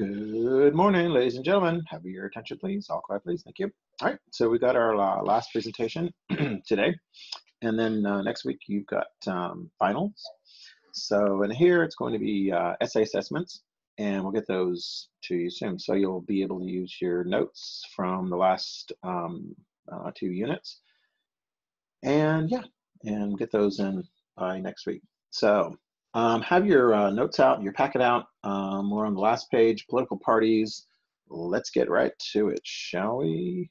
Good morning, ladies and gentlemen. Have your attention, please. All quiet, please. Thank you. All right, so we got our uh, last presentation today, and then uh, next week you've got um, finals. So in here, it's going to be uh, essay assessments, and we'll get those to you soon. So you'll be able to use your notes from the last um, uh, two units, and yeah, and get those in by next week. So um, have your uh, notes out, your packet out. Um, we're on the last page, political parties. Let's get right to it, shall we?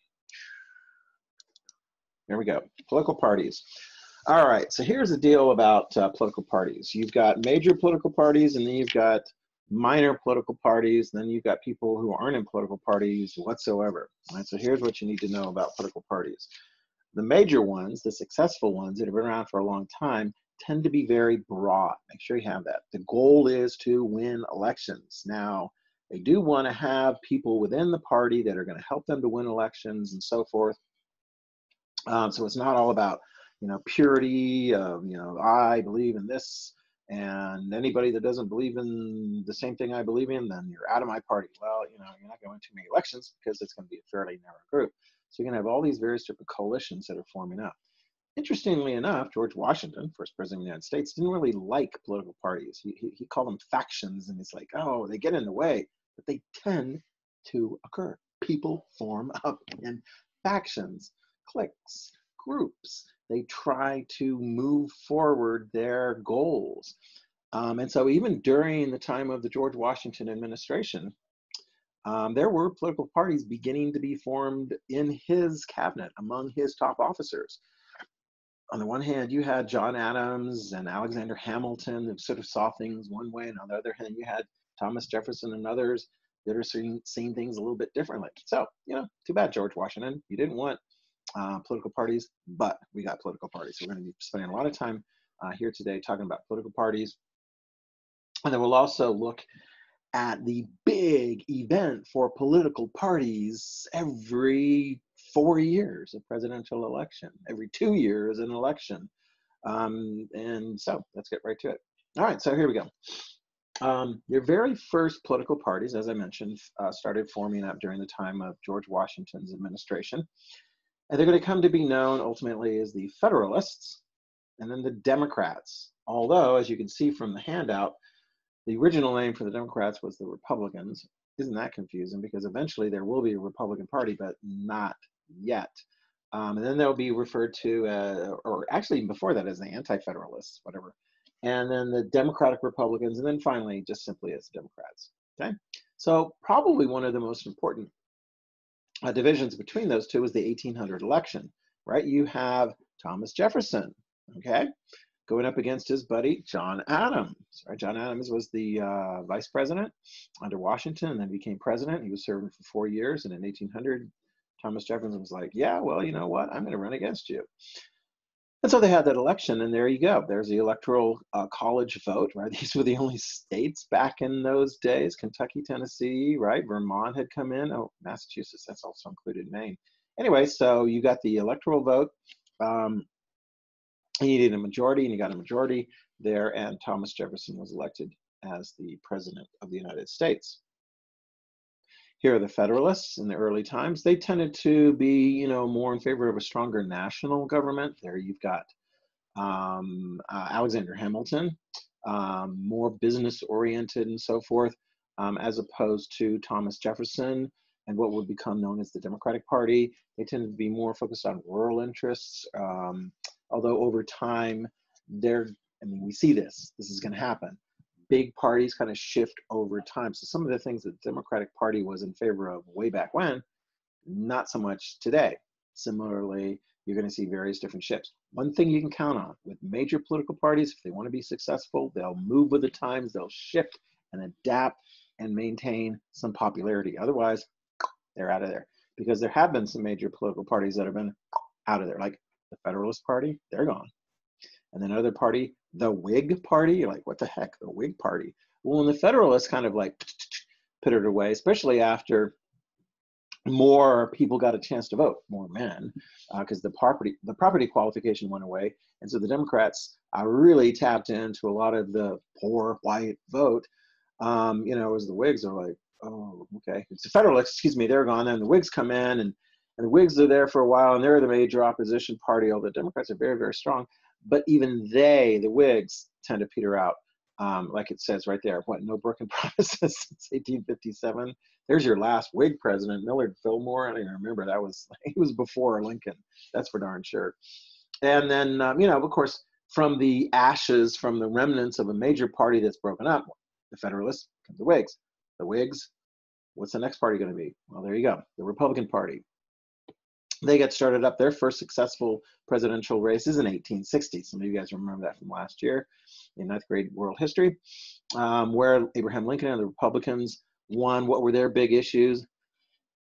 There we go, political parties. All right, so here's the deal about uh, political parties. You've got major political parties, and then you've got minor political parties, then you've got people who aren't in political parties whatsoever. Right, so here's what you need to know about political parties. The major ones, the successful ones that have been around for a long time, tend to be very broad. Make sure you have that. The goal is to win elections. Now, they do want to have people within the party that are going to help them to win elections and so forth. Um, so it's not all about, you know, purity of, you know, I believe in this, and anybody that doesn't believe in the same thing I believe in, then you're out of my party. Well, you know, you're not going to many elections because it's going to be a fairly narrow group. So you're going to have all these various different coalitions that are forming up. Interestingly enough, George Washington, first president of the United States, didn't really like political parties. He, he, he called them factions, and he's like, oh, they get in the way, but they tend to occur. People form up in factions, cliques, groups. They try to move forward their goals. Um, and so, even during the time of the George Washington administration, um, there were political parties beginning to be formed in his cabinet among his top officers on the one hand, you had John Adams and Alexander Hamilton that sort of saw things one way, and on the other hand, you had Thomas Jefferson and others that are seeing, seeing things a little bit differently. So, you know, too bad, George Washington. You didn't want uh, political parties, but we got political parties. So we're going to be spending a lot of time uh, here today talking about political parties. And then we'll also look at the big event for political parties every four years, a presidential election, every two years, an election. Um, and so let's get right to it. All right, so here we go. Um, your very first political parties, as I mentioned, uh, started forming up during the time of George Washington's administration. And they're going to come to be known ultimately as the Federalists and then the Democrats. Although, as you can see from the handout, the original name for the Democrats was the Republicans. Isn't that confusing? Because eventually there will be a Republican Party, but not yet. Um, and then they'll be referred to, uh, or actually even before that, as the Anti-Federalists, whatever. And then the Democratic Republicans, and then finally, just simply as Democrats. Okay, so probably one of the most important uh, divisions between those two was the 1800 election, right? You have Thomas Jefferson, okay, going up against his buddy John Adams. Right? John Adams was the uh, vice president under Washington and then became president. He was serving for four years, and in 1800, Thomas Jefferson was like, yeah, well, you know what? I'm going to run against you. And so they had that election, and there you go. There's the electoral uh, college vote, right? These were the only states back in those days. Kentucky, Tennessee, right? Vermont had come in. Oh, Massachusetts, that's also included Maine. Anyway, so you got the electoral vote. Um, you needed a majority, and you got a majority there, and Thomas Jefferson was elected as the President of the United States. Here are the Federalists in the early times. They tended to be, you know, more in favor of a stronger national government. There you've got um, uh, Alexander Hamilton, um, more business oriented and so forth, um, as opposed to Thomas Jefferson and what would become known as the Democratic Party. They tended to be more focused on rural interests, um, although over time, they're, I mean, we see this, this is going to happen big parties kind of shift over time. So some of the things that the Democratic Party was in favor of way back when, not so much today. Similarly, you're going to see various different shifts. One thing you can count on with major political parties, if they want to be successful, they'll move with the times, they'll shift and adapt and maintain some popularity. Otherwise, they're out of there. Because there have been some major political parties that have been out of there, like the Federalist Party, they're gone. And then another party the Whig Party. You're like, what the heck, the Whig Party? Well, and the Federalists kind of like put it away, especially after more people got a chance to vote, more men, because uh, the property the property qualification went away, and so the Democrats uh, really tapped into a lot of the poor white vote. Um, you know, as the Whigs are like, oh, okay, it's the Federalists, excuse me, they're gone. and the Whigs come in, and, and the Whigs are there for a while, and they're the major opposition party, although the Democrats are very, very strong. But even they, the Whigs, tend to peter out. Um, like it says right there, what, no broken promises since 1857. There's your last Whig president, Millard Fillmore. I don't even remember. That was, he was before Lincoln. That's for darn sure. And then, um, you know, of course, from the ashes, from the remnants of a major party that's broken up, the Federalists the Whigs. The Whigs, what's the next party going to be? Well, there you go, the Republican Party. They get started up. Their first successful presidential races in 1860. Some of you guys remember that from last year in ninth grade world history, um, where Abraham Lincoln and the Republicans won. What were their big issues?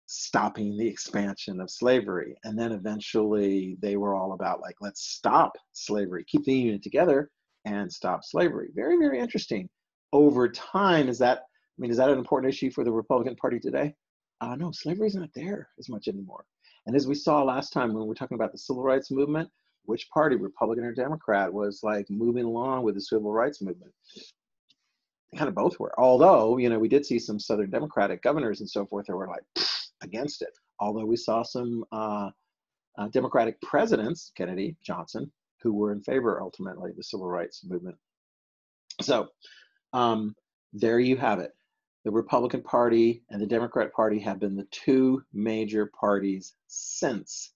Stopping the expansion of slavery. And then eventually they were all about, like, let's stop slavery, keep the Union together and stop slavery. Very, very interesting. Over time, is that, I mean, is that an important issue for the Republican Party today? Uh, no, slavery is not there as much anymore. And as we saw last time when we were talking about the civil rights movement, which party, Republican or Democrat, was like moving along with the civil rights movement? Kind of both were. Although, you know, we did see some Southern Democratic governors and so forth that were like against it. Although we saw some uh, uh, Democratic presidents, Kennedy, Johnson, who were in favor ultimately of the civil rights movement. So um, there you have it the Republican Party and the Democrat Party have been the two major parties since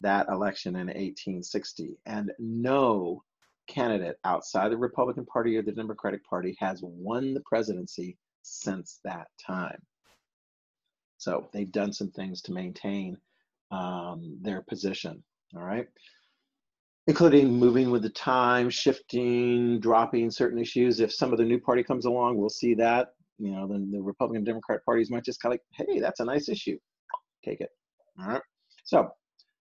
that election in 1860. And no candidate outside the Republican Party or the Democratic Party has won the presidency since that time. So they've done some things to maintain um, their position. All right. Including moving with the time, shifting, dropping certain issues. If some of the new party comes along, we'll see that you know, then the Republican Democrat parties might just kind of like, hey, that's a nice issue. Take it. All right. So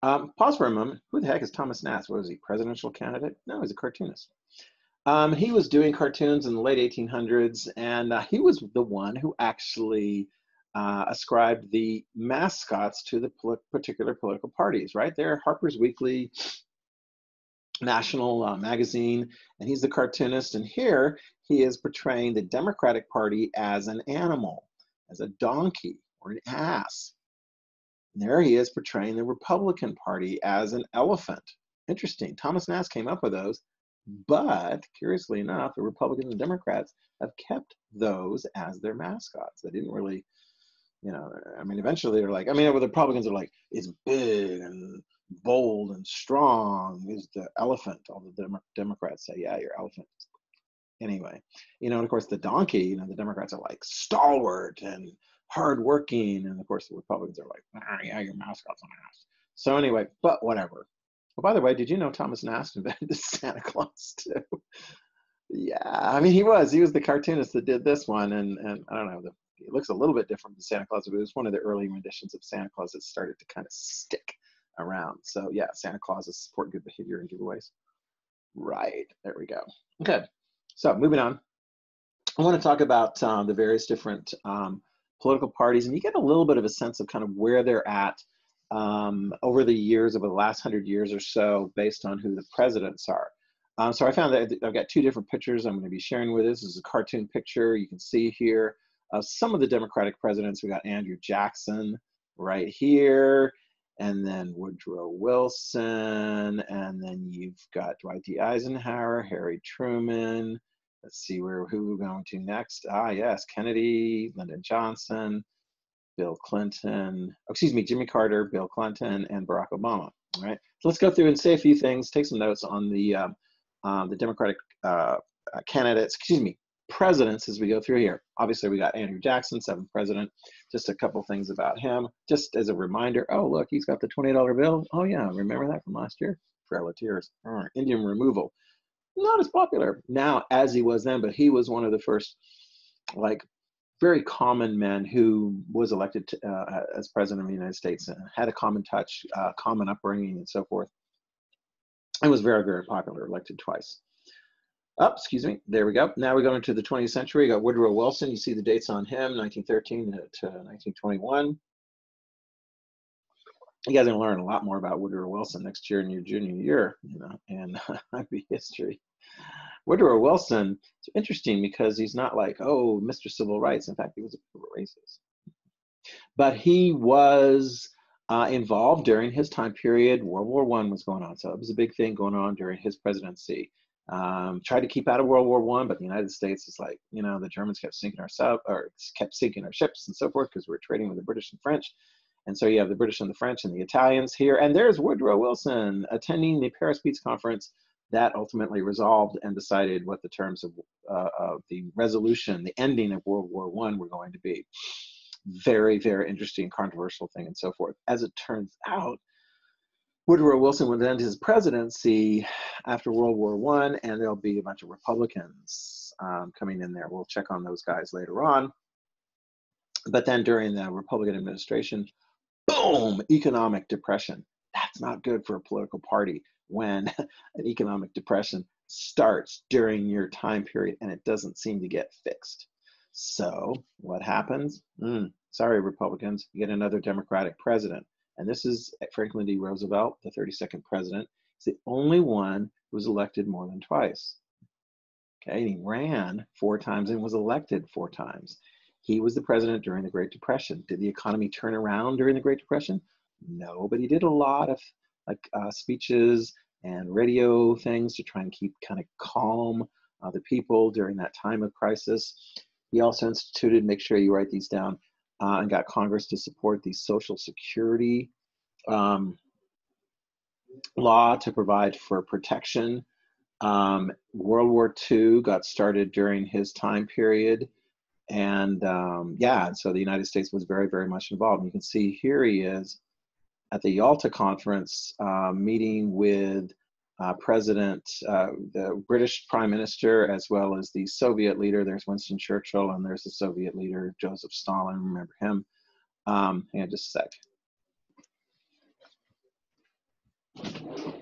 um, pause for a moment. Who the heck is Thomas Nast? What was he, presidential candidate? No, he's a cartoonist. Um, he was doing cartoons in the late 1800s, and uh, he was the one who actually uh, ascribed the mascots to the particular political parties, right? There, Harper's Weekly, National uh, Magazine, and he's the cartoonist. And here he is portraying the Democratic Party as an animal, as a donkey or an ass. And there he is portraying the Republican Party as an elephant. Interesting. Thomas Nast came up with those, but curiously enough, the Republicans and Democrats have kept those as their mascots. They didn't really, you know, I mean, eventually they're like, I mean, the Republicans are like, it's big and bold and strong is the elephant. All the Dem- Democrats say, yeah, your elephant. Anyway, you know, and of course the donkey, you know, the Democrats are like stalwart and hardworking, and of course the Republicans are like, ah, yeah, your mascot's an ass. So anyway, but whatever. Oh, by the way, did you know Thomas Nast invented the Santa Claus too? yeah, I mean he was. He was the cartoonist that did this one, and and I don't know. The, it looks a little bit different from Santa Claus, but it was one of the early renditions of Santa Claus that started to kind of stick around. So yeah, Santa Claus is support good behavior and giveaways. Right, there we go. Okay, so moving on. I want to talk about um, the various different um, political parties, and you get a little bit of a sense of kind of where they're at um, over the years, over the last hundred years or so, based on who the presidents are. Um, so I found that I've got two different pictures I'm going to be sharing with this. This is a cartoon picture you can see here of some of the Democratic presidents. We got Andrew Jackson right here and then Woodrow Wilson, and then you've got Dwight D. Eisenhower, Harry Truman. Let's see where who we're going to next. Ah, yes, Kennedy, Lyndon Johnson, Bill Clinton. Oh, excuse me, Jimmy Carter, Bill Clinton, and Barack Obama. All right. So let's go through and say a few things. Take some notes on the um, um, the Democratic uh, uh candidates. Excuse me, presidents as we go through here. Obviously, we got Andrew Jackson, seventh president. Just a couple things about him, just as a reminder. Oh, look, he's got the $20 bill. Oh, yeah, remember that from last year? Trail of Tears. Right. Indian removal. Not as popular now as he was then, but he was one of the first, like, very common men who was elected to, uh, as president of the United States and had a common touch, uh, common upbringing, and so forth. And was very, very popular, elected twice. Oh, excuse me. There we go. Now we go into the 20th century. We got Woodrow Wilson. You see the dates on him, 1913 to, to 1921. You guys are going to learn a lot more about Woodrow Wilson next year in your junior year, you know, and IB history. Woodrow Wilson, it's interesting because he's not like, oh, Mr. Civil Rights. In fact, he was a racist. but he was uh, involved during his time period. World War One was going on, so it was a big thing going on during his presidency. Um, tried to keep out of World War One, but the United States is like, you know, the Germans kept sinking our sub or kept sinking our ships and so forth because we are trading with the British and French. And so you have the British and the French and the Italians here. And there's Woodrow Wilson attending the Paris Peace Conference that ultimately resolved and decided what the terms of, uh, of the resolution, the ending of World War One, were going to be. Very, very interesting, controversial thing, and so forth. As it turns out, Woodrow Wilson would end his presidency after World War One, and there'll be a bunch of Republicans um, coming in there. We'll check on those guys later on. But then during the Republican administration, boom, economic depression. That's not good for a political party when an economic depression starts during your time period and it doesn't seem to get fixed. So what happens? Mm, sorry, Republicans, you get another Democratic president. And this is Franklin D. Roosevelt, the 32nd president. He's the only one who was elected more than twice. Okay, and he ran four times and was elected four times. He was the president during the Great Depression. Did the economy turn around during the Great Depression? No, but he did a lot of like uh, speeches and radio things to try and keep kind of calm uh, the people during that time of crisis. He also instituted, make sure you write these down, uh, and got Congress to support the Social Security um, law to provide for protection. Um, World War II got started during his time period. And um, yeah, so the United States was very, very much involved. And you can see here he is at the Yalta conference uh, meeting with uh, President, uh, the British Prime Minister, as well as the Soviet leader. There's Winston Churchill, and there's the Soviet leader, Joseph Stalin. Remember him? Um, hang on just a sec.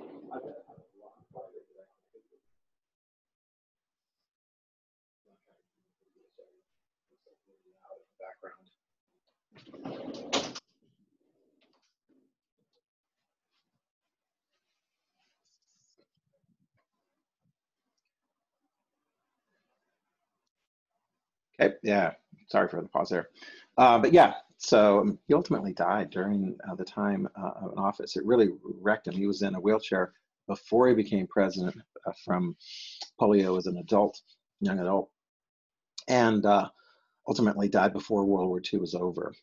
Okay, yeah, sorry for the pause there. Uh, but yeah, so he ultimately died during uh, the time uh, of an office. It really wrecked him. He was in a wheelchair before he became president uh, from polio as an adult, young adult, and uh, ultimately died before World War II was over.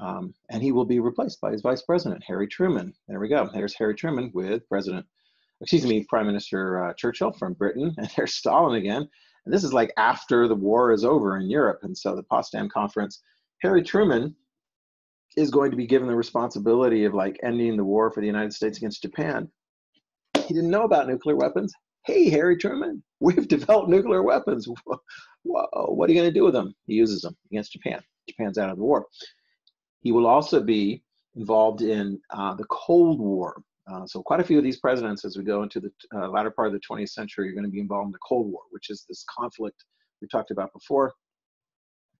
Um, and he will be replaced by his vice president, Harry Truman. There we go. There's Harry Truman with President, excuse me, Prime Minister uh, Churchill from Britain, and there's Stalin again and this is like after the war is over in Europe. And so the Potsdam Conference, Harry Truman is going to be given the responsibility of like ending the war for the United States against Japan. He didn't know about nuclear weapons. Hey, Harry Truman, we've developed nuclear weapons. Whoa, what are you going to do with them? He uses them against Japan. Japan's out of the war. He will also be involved in uh, the Cold War. Uh, so quite a few of these presidents, as we go into the uh, latter part of the 20th century, are going to be involved in the Cold War, which is this conflict we talked about before.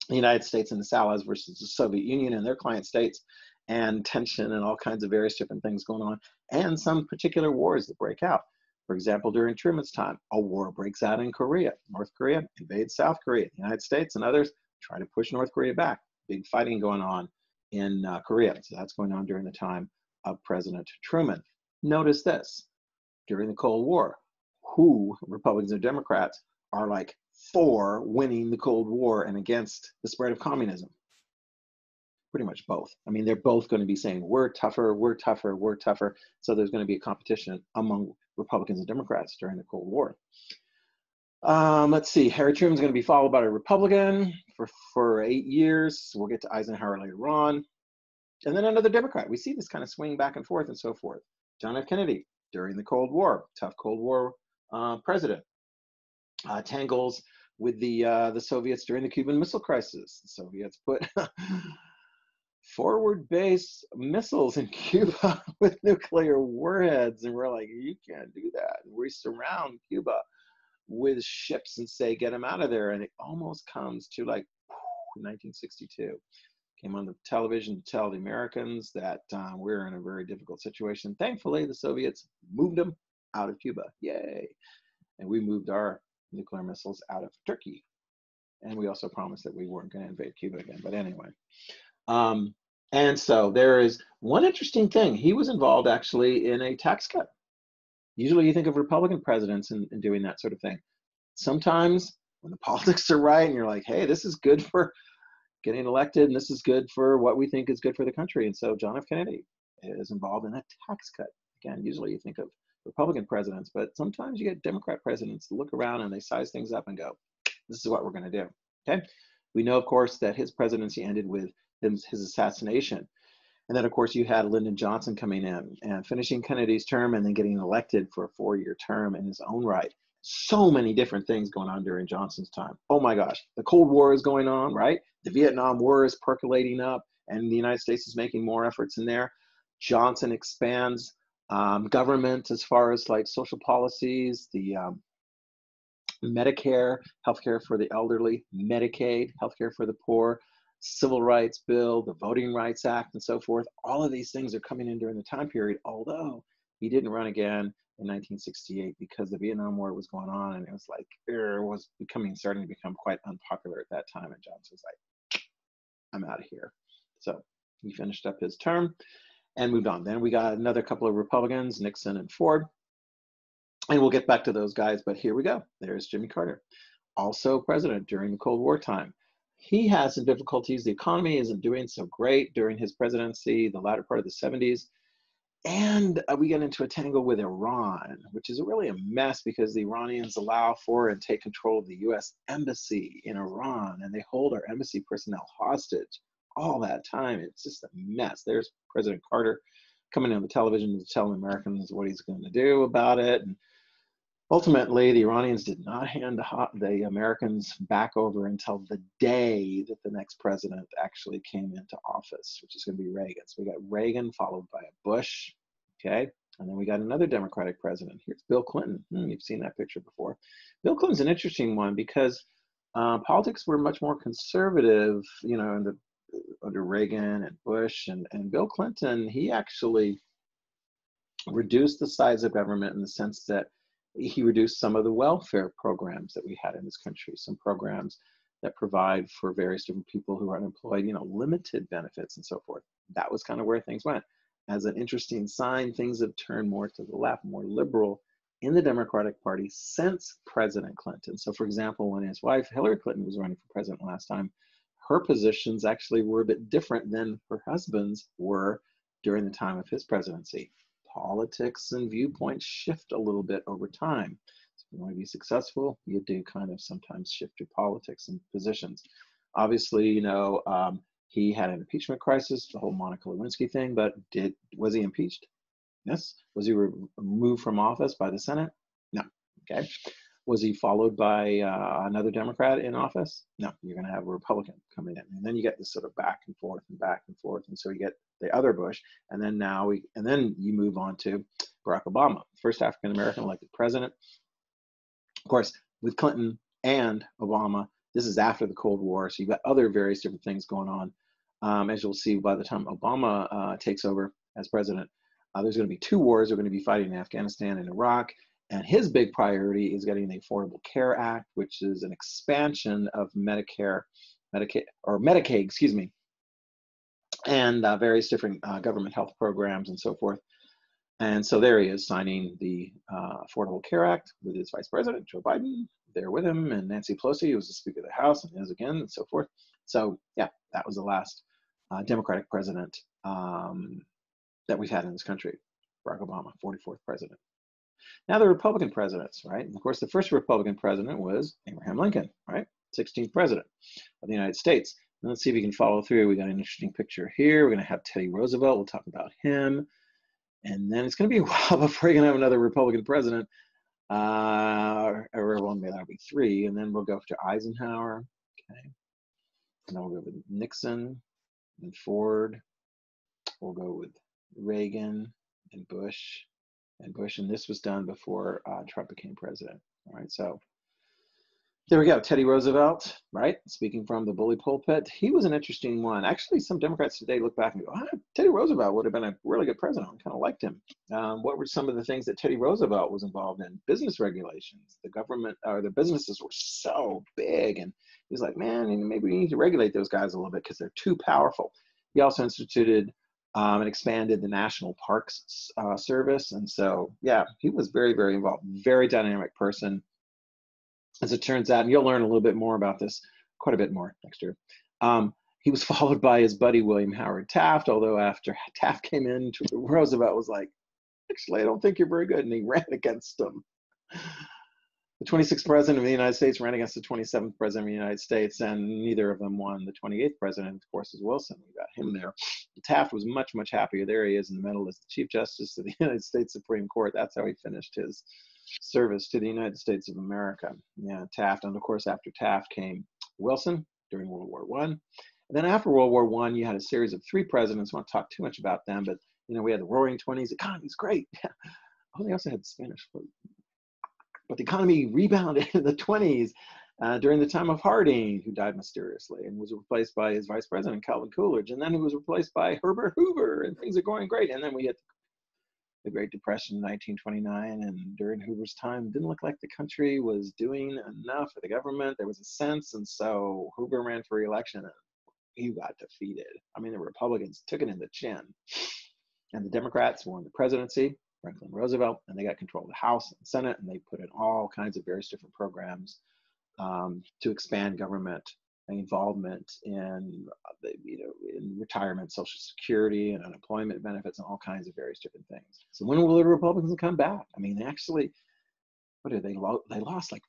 The United States and its allies versus the Soviet Union and their client states, and tension and all kinds of various different things going on, and some particular wars that break out. For example, during Truman's time, a war breaks out in Korea. North Korea invades South Korea. The United States and others try to push North Korea back. Big fighting going on in uh, Korea. So that's going on during the time of President Truman. Notice this during the Cold War, who, Republicans and Democrats, are like for winning the Cold War and against the spread of communism? Pretty much both. I mean, they're both going to be saying, we're tougher, we're tougher, we're tougher. So there's going to be a competition among Republicans and Democrats during the Cold War. Um, let's see, Harry Truman's going to be followed by a Republican for, for eight years. We'll get to Eisenhower later on. And then another Democrat. We see this kind of swing back and forth and so forth. John F. Kennedy during the Cold War, tough Cold War uh, president, uh, tangles with the uh, the Soviets during the Cuban Missile Crisis. The Soviets put forward base missiles in Cuba with nuclear warheads, and we're like, you can't do that. we surround Cuba with ships and say, get them out of there, and it almost comes to like 1962 came on the television to tell the Americans that uh, we're in a very difficult situation. Thankfully, the Soviets moved them out of Cuba. Yay. And we moved our nuclear missiles out of Turkey. And we also promised that we weren't going to invade Cuba again. But anyway, um, And so there is one interesting thing. He was involved actually in a tax cut. Usually you think of Republican presidents in doing that sort of thing. Sometimes when the politics are right and you're like, hey, this is good for getting elected and this is good for what we think is good for the country. And so John F. Kennedy is involved in a tax cut. Again, usually you think of Republican presidents, but sometimes you get Democrat presidents to look around and they size things up and go, this is what we're going to do. Okay. We know, of course, that his presidency ended with his, his assassination. And then, of course, you had Lyndon Johnson coming in and finishing Kennedy's term and then getting elected for a four year term in his own right. So many different things going on during Johnson's time. Oh my gosh, the Cold War is going on, right? The Vietnam War is percolating up, and the United States is making more efforts in there. Johnson expands um, government as far as like social policies, the um, Medicare, healthcare for the elderly, Medicaid, healthcare for the poor, Civil Rights Bill, the Voting Rights Act, and so forth. All of these things are coming in during the time period, although he didn't run again in 1968 because the Vietnam War was going on and it was like, er, it was becoming, starting to become quite unpopular at that time. And Johnson was like, I'm out of here. So he finished up his term and moved on. Then we got another couple of Republicans, Nixon and Ford. And we'll get back to those guys, but here we go. There's Jimmy Carter, also president during the Cold War time. He has some difficulties. The economy isn't doing so great during his presidency, the latter part of the 70s. And uh, we get into a tangle with Iran, which is really a mess because the Iranians allow for and take control of the US embassy in Iran, and they hold our embassy personnel hostage all that time. It's just a mess. There's President Carter coming on the television to tell Americans what he's going to do about it. And ultimately, the Iranians did not hand the Americans back over until the day that the next president actually came into office, which is going to be Reagan. So we got Reagan followed by a Bush, okay? And then we got another Democratic president. Here's Bill Clinton. Hmm, you've seen that picture before. Bill Clinton's an interesting one because uh, politics were much more conservative, you know, in the under Reagan and Bush and, and Bill Clinton, he actually reduced the size of government in the sense that he reduced some of the welfare programs that we had in this country, some programs that provide for various different people who are unemployed, you know, limited benefits and so forth. That was kind of where things went. As an interesting sign, things have turned more to the left, more liberal in the Democratic Party since President Clinton. So, for example, when his wife Hillary Clinton was running for president last time, her positions actually were a bit different than her husband's were during the time of his presidency. Politics and viewpoints shift a little bit over time. So if you want to be successful, you do kind of sometimes shift your politics and positions. Obviously, you know, um, he had an impeachment crisis, the whole Monica Lewinsky thing, but did was he impeached? Yes. Was he removed from office by the Senate? No. Okay. Was he followed by uh, another Democrat in office? No, you're going to have a Republican coming in, and then you get this sort of back and forth and back and forth, and so you get the other Bush, and then now we, and then you move on to Barack Obama, first African American elected president. Of course, with Clinton and Obama, this is after the Cold War, so you've got other various different things going on. Um, as you'll see by the time Obama uh, takes over as president, uh, there's going to be two wars. They're going to be fighting in Afghanistan and Iraq. And his big priority is getting the Affordable Care Act, which is an expansion of Medicare, Medicaid, or Medicaid, excuse me, and uh, various different uh, government health programs and so forth. And so there he is signing the uh, Affordable Care Act with his vice president, Joe Biden, there with him, and Nancy Pelosi, who was the Speaker of the House and is again, and so forth. So, yeah, that was the last uh, Democratic president um, that we've had in this country, Barack Obama, 44th president. Now the Republican presidents, right? And of course, the first Republican president was Abraham Lincoln, right? 16th president of the United States. And let's see if we can follow through. We got an interesting picture here. We're going to have Teddy Roosevelt. We'll talk about him. And then it's going to be a while before we're going to have another Republican president. Uh, or well, maybe that'll be three. And then we'll go to Eisenhower. Okay. And then we'll go with Nixon and Ford. We'll go with Reagan and Bush and Bush, and this was done before uh, Trump became president. All right, so there we go. Teddy Roosevelt, right? Speaking from the bully pulpit, he was an interesting one. Actually, some Democrats today look back and go, ah, Teddy Roosevelt would have been a really good president. I kind of liked him. Um, what were some of the things that Teddy Roosevelt was involved in? Business regulations. The government or the businesses were so big, and he's like, man, maybe we need to regulate those guys a little bit because they're too powerful. He also instituted um, and expanded the National Parks uh, Service. And so, yeah, he was very, very involved, very dynamic person. As it turns out, and you'll learn a little bit more about this, quite a bit more next year. Um, he was followed by his buddy William Howard Taft, although after Taft came in, Roosevelt was like, actually, I don't think you're very good. And he ran against him the 26th president of the United States ran against the 27th president of the United States, and neither of them won. The 28th president, of course, is Wilson. We got him there. Taft was much, much happier. There he is in the middle as the Chief Justice of the United States Supreme Court. That's how he finished his service to the United States of America. Yeah, Taft, and of course, after Taft came Wilson during World War One. Then after World War One, you had a series of three presidents. I won't talk too much about them, but you know, we had the Roaring Twenties. Economy's great. oh, they also had Spanish flu but the economy rebounded in the 20s uh, during the time of Harding, who died mysteriously and was replaced by his vice president, Calvin Coolidge. And then he was replaced by Herbert Hoover, and things are going great. And then we hit the Great Depression in 1929. And during Hoover's time, didn't look like the country was doing enough for the government. There was a sense. And so Hoover ran for reelection and he got defeated. I mean, the Republicans took it in the chin. And the Democrats won the presidency. Franklin Roosevelt, and they got control of the House and Senate, and they put in all kinds of various different programs um, to expand government involvement in, uh, you know, in retirement, Social Security, and unemployment benefits, and all kinds of various different things. So when will the Republicans come back? I mean, actually, what did they lo- they lost like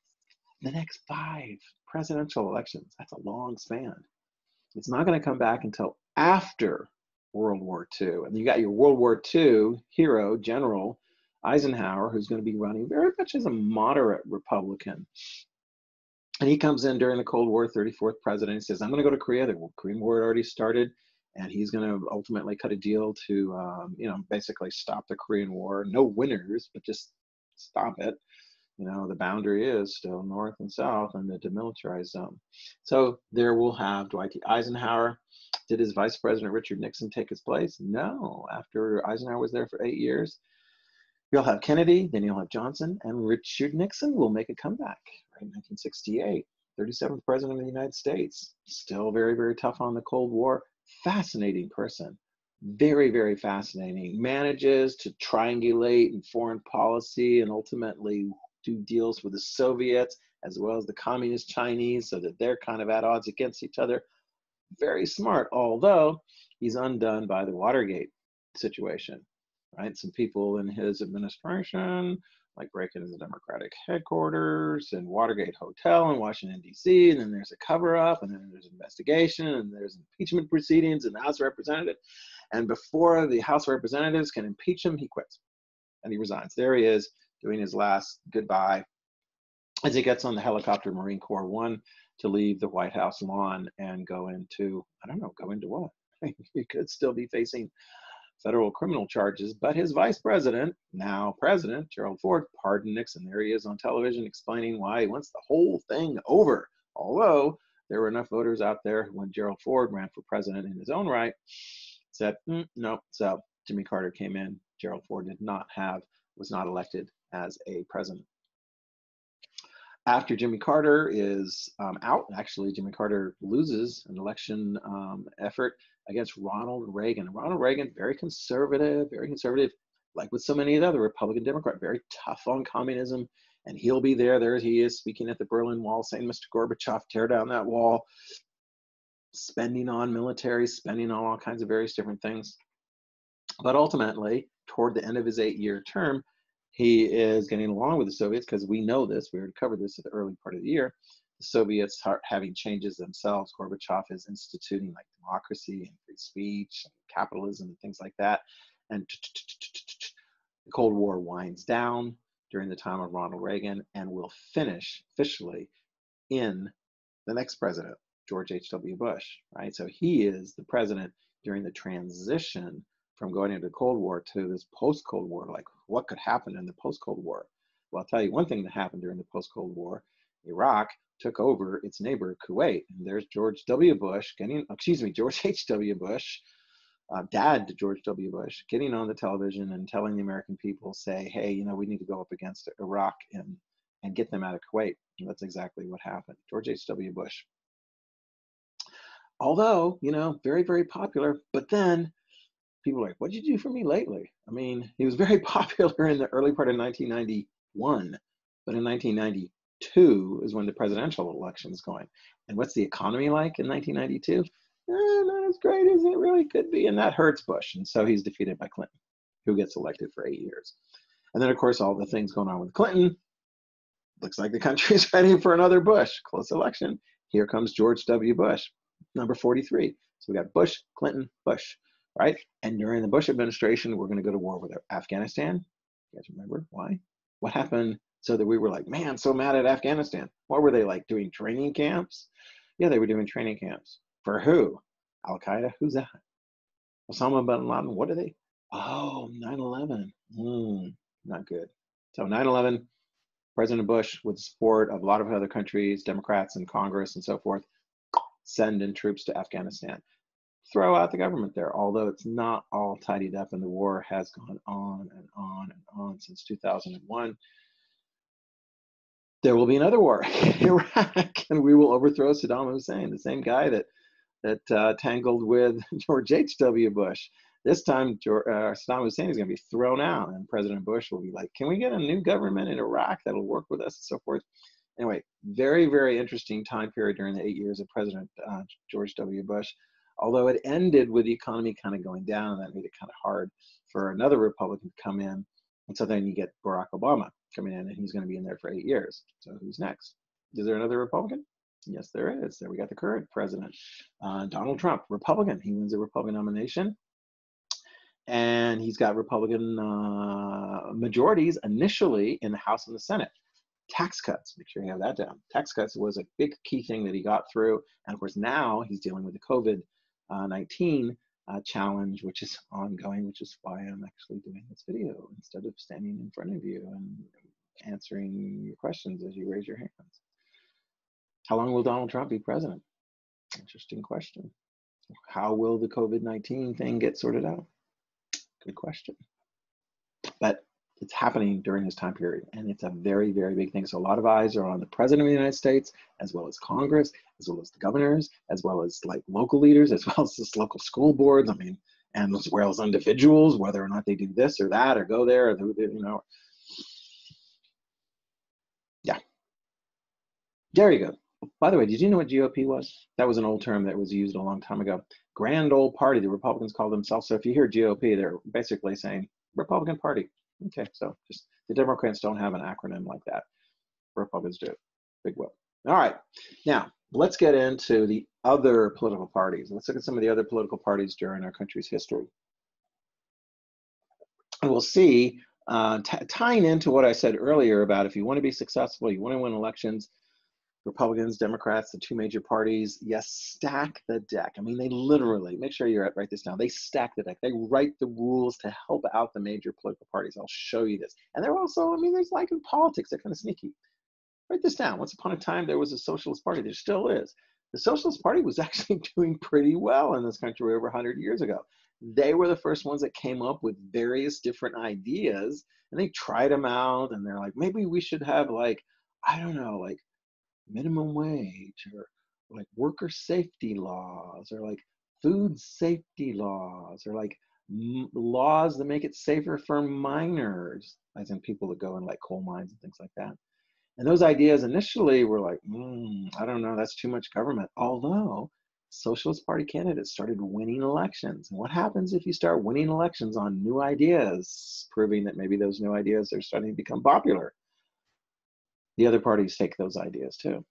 the next five presidential elections. That's a long span. It's not going to come back until after World War II. And you got your World War II hero, General Eisenhower, who's going to be running very much as a moderate Republican. And he comes in during the Cold War, 34th president. He says, I'm going to go to Korea. The Korean War had already started. And he's going to ultimately cut a deal to, um, you know, basically stop the Korean War. No winners, but just stop it. You know, the boundary is still north and south and the demilitarized zone. So there we'll have Dwight D. Eisenhower did his vice president Richard Nixon take his place? No. After Eisenhower was there for eight years, you'll have Kennedy, then you'll have Johnson, and Richard Nixon will make a comeback. Right, 1968, 37th president of the United States. Still very, very tough on the Cold War. Fascinating person. Very, very fascinating. Manages to triangulate in foreign policy and ultimately do deals with the Soviets as well as the communist Chinese so that they're kind of at odds against each other very smart, although he's undone by the Watergate situation, right? Some people in his administration, like breaking into the Democratic headquarters and Watergate Hotel in Washington, D.C., and then there's a cover up, and then there's an investigation, and there's impeachment proceedings in the House of Representatives. And before the House of Representatives can impeach him, he quits and he resigns. There he is doing his last goodbye as he gets on the helicopter Marine Corps One to leave the White House lawn and go into, I don't know, go into what? he could still be facing federal criminal charges, but his vice president, now president, Gerald Ford, pardoned Nixon. There he is on television explaining why he wants the whole thing over. Although there were enough voters out there when Gerald Ford ran for president in his own right, said, mm, no. So Jimmy Carter came in. Gerald Ford did not have, was not elected as a president after Jimmy Carter is um, out, actually, Jimmy Carter loses an election um, effort against Ronald Reagan. Ronald Reagan, very conservative, very conservative, like with so many of the other Republican Democrat, very tough on communism. And he'll be there. There he is speaking at the Berlin Wall, saying, Mr. Gorbachev, tear down that wall, spending on military, spending on all kinds of various different things. But ultimately, toward the end of his eight year term, he is getting along with the Soviets because we know this. We already covered this at the early part of the year. The Soviets are having changes themselves. Gorbachev is instituting like democracy and free speech and capitalism and things like that. And the Cold War winds down during the time of Ronald Reagan and will finish officially in the next president, George H.W. Bush, right? So he is the president during the transition from going into the Cold War to this post Cold War, like what could happen in the post Cold War? Well, I'll tell you one thing that happened during the post Cold War Iraq took over its neighbor, Kuwait. And there's George W. Bush getting, excuse me, George H.W. Bush, uh, dad to George W. Bush, getting on the television and telling the American people, say, hey, you know, we need to go up against Iraq and, and get them out of Kuwait. And that's exactly what happened. George H.W. Bush although, you know, very, very popular. But then people are like, what did you do for me lately? I mean, he was very popular in the early part of 1991, but in 1992 is when the presidential election is going. And what's the economy like in 1992? Eh, not as great as it really could be. And that hurts Bush. And so he's defeated by Clinton, who gets elected for eight years. And then, of course, all the things going on with Clinton. Looks like the country's ready for another Bush. Close election. Here comes George W. Bush, number 43. So we got Bush, Clinton, Bush, right? And during the Bush administration, we're going to go to war with Afghanistan. You guys remember why? What happened so that we were like, man, so mad at Afghanistan? What were they like doing training camps? Yeah, they were doing training camps. For who? Al Qaeda? Who's that? Osama bin Laden? What are they? Oh, 9 11. Hmm, not good. So 9 11, President Bush, with the support of a lot of other countries, Democrats and Congress and so forth, send in troops to Afghanistan. Throw out the government there, although it's not all tidied up and the war has gone on and on and on since 2001. There will be another war in Iraq, and we will overthrow Saddam Hussein, the same guy that that uh, tangled with George H.W. Bush. This time, George, uh, Saddam Hussein is going to be thrown out, and President Bush will be like, "Can we get a new government in Iraq that'll work with us?" and so forth. Anyway, very, very interesting time period during the eight years of President uh, George W. Bush. Although it ended with the economy kind of going down, and that made it kind of hard for another Republican to come in. And so then you get Barack Obama coming in, and he's going to be in there for eight years. So who's next? Is there another Republican? Yes, there is. There we got the current president, uh, Donald Trump, Republican. He wins the Republican nomination. And he's got Republican uh, majorities initially in the House and the Senate. Tax cuts, make sure you have that down. Tax cuts was a big key thing that he got through. And of course, now he's dealing with the COVID uh, 19 uh, challenge, which is ongoing, which is why I'm actually doing this video instead of standing in front of you and answering your questions as you raise your hands. How long will Donald Trump be president? Interesting question. How will the COVID 19 thing get sorted out? Good question. But it's happening during this time period, and it's a very, very big thing. So a lot of eyes are on the president of the United States, as well as Congress, as well as the governors, as well as like local leaders, as well as just local school boards. I mean, and as well as individuals, whether or not they do this or that or go there, or you know. Yeah. There you go. By the way, did you know what GOP was? That was an old term that was used a long time ago. Grand old party, the Republicans call themselves. So if you hear GOP, they're basically saying Republican Party. Okay, so just the Democrats don't have an acronym like that. Republicans do. Big whoop. All right, now let's get into the other political parties. Let's look at some of the other political parties during our country's history. And we'll see, uh, tying into what I said earlier about if you want to be successful, you want to win elections, Republicans, Democrats, the two major parties, yes, stack the deck. I mean, they literally, make sure you write this down, they stack the deck. They write the rules to help out the major political parties. I'll show you this. And they're also, I mean, there's like in politics, they're kind of sneaky. Write this down. Once upon a time, there was a socialist party. There still is. The Socialist Party was actually doing pretty well in this country over 100 years ago. They were the first ones that came up with various different ideas and they tried them out and they're like, maybe we should have like, I don't know, like minimum wage or like worker safety laws or like food safety laws or like m- laws that make it safer for miners as in people that go in like coal mines and things like that. And those ideas initially were like mm, i don't know that's too much government. Although socialist party candidates started winning elections. And what happens if you start winning elections on new ideas proving that maybe those new ideas are starting to become popular the other parties take those ideas too.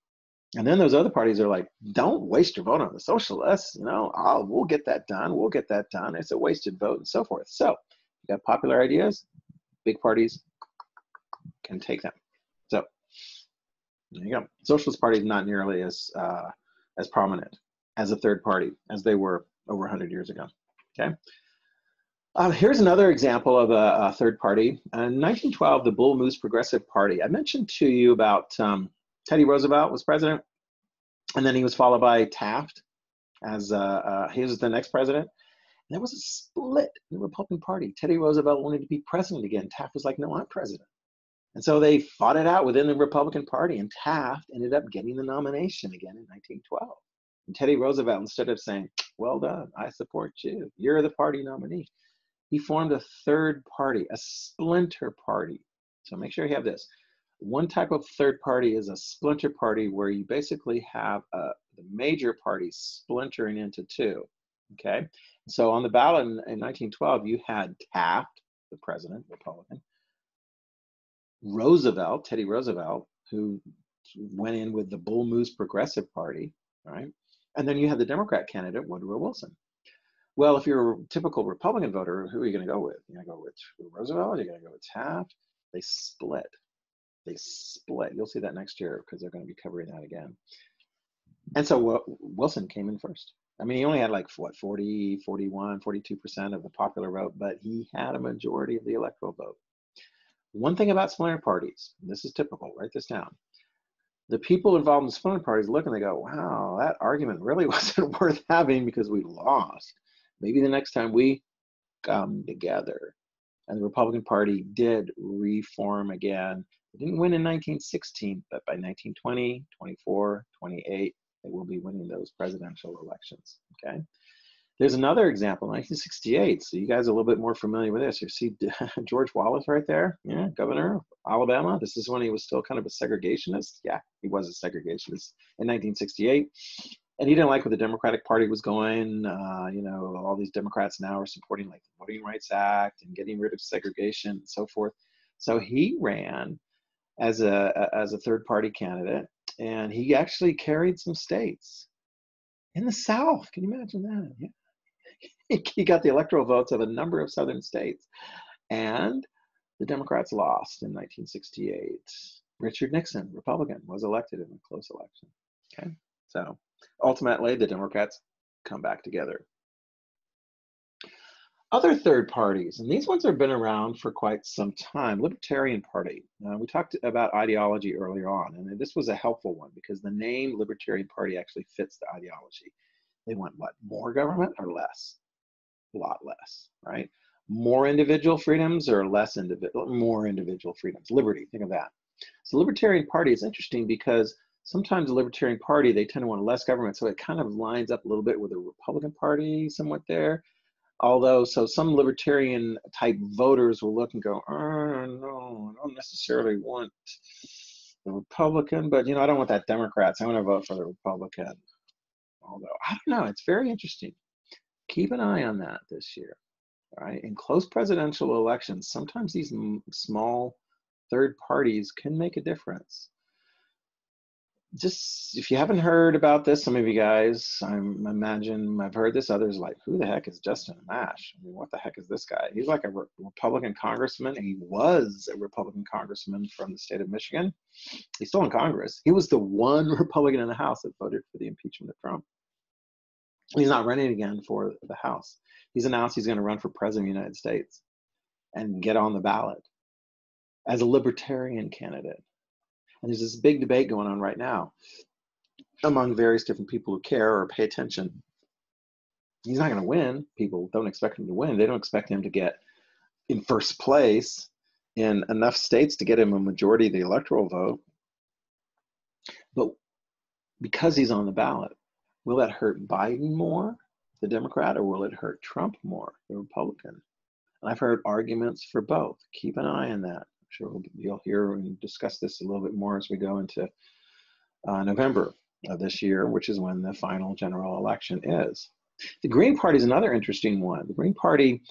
And then those other parties are like, don't waste your vote on the socialists. You know, oh, we'll get that done. We'll get that done. It's a wasted vote and so forth. So you got popular ideas, big parties can take them. So there you go. Socialist Party is not nearly as uh, as prominent as a third party as they were over 100 years ago. Okay. Uh, here's another example of a, a third party. In 1912, the Bull Moose Progressive Party. I mentioned to you about um, Teddy Roosevelt was president, and then he was followed by Taft as uh, uh, he was the next president. And there was a split in the Republican Party. Teddy Roosevelt wanted to be president again. Taft was like, no, I'm president. And so they fought it out within the Republican Party, and Taft ended up getting the nomination again in 1912. And Teddy Roosevelt, instead of saying, Well done, I support you, you're the party nominee, he formed a third party, a splinter party. So make sure you have this. One type of third party is a splinter party where you basically have a, the major party splintering into two. Okay. So on the ballot in, in 1912, you had Taft, the president, Republican, Roosevelt, Teddy Roosevelt, who went in with the Bull Moose Progressive Party, right? And then you had the Democrat candidate, Woodrow Wilson. Well, if you're a typical Republican voter, who are you going to go with? You're going to go with Roosevelt? You're going to go with Taft? They split. They split. You'll see that next year because they're going to be covering that again. And so Wilson came in first. I mean, he only had like what 40, 41, 42% of the popular vote, but he had a majority of the electoral vote. One thing about splinter parties, this is typical, write this down. The people involved in splinter parties look and they go, wow, that argument really wasn't worth having because we lost. Maybe the next time we come together. And the Republican Party did reform again. It didn't win in 1916, but by 1920, 24, 28, they will be winning those presidential elections. Okay. There's another example, 1968. So you guys are a little bit more familiar with this. You see George Wallace right there, yeah, governor of Alabama. This is when he was still kind of a segregationist. Yeah, he was a segregationist in 1968. And he didn't like where the Democratic Party was going. Uh, you know, all these Democrats now are supporting like the Voting Rights Act and getting rid of segregation and so forth. So he ran as a as a third party candidate, and he actually carried some states in the South. Can you imagine that? Yeah he got the electoral votes of a number of southern states. And the Democrats lost in 1968. Richard Nixon, Republican, was elected in a close election. Okay, so ultimately the Democrats come back together. Other third parties, and these ones have been around for quite some time. Libertarian Party. Uh, we talked about ideology earlier on, and this was a helpful one because the name Libertarian Party actually fits the ideology. They want what? More government or less? A lot less, right? More individual freedoms or less individual, more individual freedoms. Liberty, think of that. So Libertarian Party is interesting because sometimes the Libertarian Party, they tend to want less government. So it kind of lines up a little bit with the Republican Party somewhat there. Although, so some libertarian type voters will look and go, oh, no, I don't necessarily want the Republican, but you know, I don't want that Democrat, so I'm going to vote for the Republican. Although, I don't know, it's very interesting. Keep an eye on that this year. Right. In close presidential elections, sometimes these small third parties can make a difference. Just if you haven't heard about this, some of you guys, I imagine I've heard this. Others like, who the heck is Justin Amash? I mean, what the heck is this guy? He's like a re Republican congressman. He was a Republican congressman from the state of Michigan. He's still in Congress. He was the one Republican in the House that voted for the impeachment of Trump. He's not running again for the House. He's announced he's going to run for president of the United States and get on the ballot as a libertarian candidate. And there's this big debate going on right now among various different people who care or pay attention. He's not going to win. People don't expect him to win. They don't expect him to get in first place in enough states to get him a majority of the electoral vote. But because he's on the ballot, Will that hurt Biden more, the Democrat, or will it hurt Trump more, the Republican? And I've heard arguments for both. Keep an eye on that. Sure you'll hear and discuss this a little bit more as we go into uh, November of this year, which is when the final general election is. The Green Party is another interesting one. The Green Party,